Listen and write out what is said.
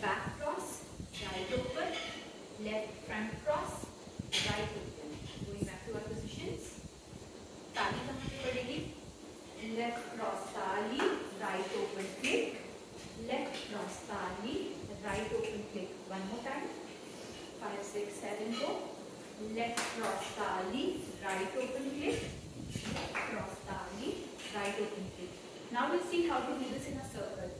back cross, right open, left front cross, right open. Going back to our positions. Tali comfortably, left cross tali, right open click, left cross tali, right open click. One more time. Five, six, seven, go. Left cross tali, right open click, left cross tali, right open click. Now we'll see how to do this in a circle.